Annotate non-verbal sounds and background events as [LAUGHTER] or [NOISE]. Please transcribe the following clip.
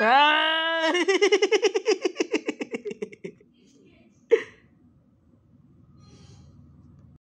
Ah! [LAUGHS] [LAUGHS]